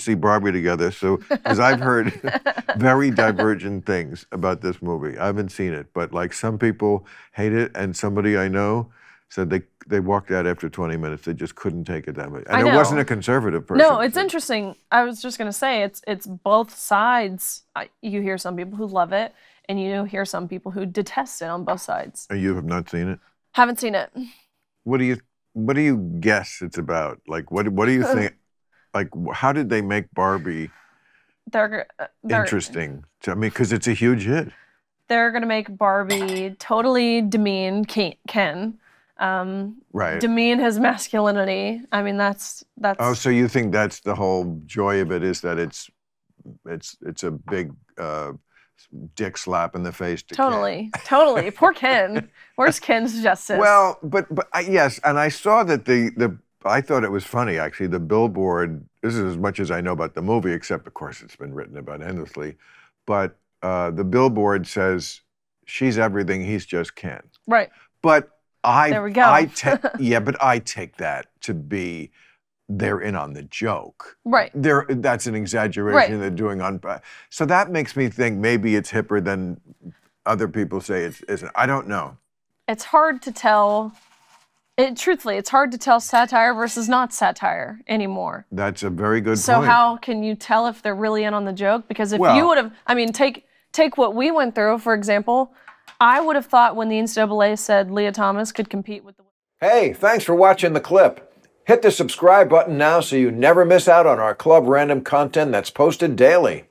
see Barbie together. So, because I've heard very divergent things about this movie. I haven't seen it, but like some people hate it, and somebody I know said they they walked out after 20 minutes. They just couldn't take it that much. And I it wasn't a conservative person. No, it's interesting. I was just gonna say it's it's both sides. You hear some people who love it, and you hear some people who detest it on both sides. And You have not seen it. Haven't seen it. What do you What do you guess it's about? Like, what What do you think? Like, how did they make Barbie They're uh, they're interesting? I mean, because it's a huge hit. they're gonna make Barbie totally demean Ken. Um, Right. demean his masculinity. I mean, that's that's Oh, so you think that's the whole joy of it is that it's it's it's a big uh, dick slap in the face to Ken. totally, totally. Poor Ken. Where's Ken's justice? Well, but but I, yes, and I saw that the the I thought it was funny actually. The billboard. This is as much as I know about the movie, except of course it's been written about endlessly. But uh, the billboard says she's everything. He's just Ken. right. But I There we go. I take yeah, but I take that to be they're in on the joke. Right. They're, that's an exaggeration Right. they're doing on. So that makes me think maybe it's hipper than other people say it isn't. I don't know. It's hard to tell. It truthfully, it's hard to tell satire versus not satire anymore. That's a very good So point. how can you tell if they're really in on the joke? Because if Well- you would have, I mean, take take what we went through, for example. I would have thought when the NCAA said Lia Thomas could compete with the Hey, thanks for watching the clip. Hit the subscribe button now so you never miss out on our Club Random content that's posted daily.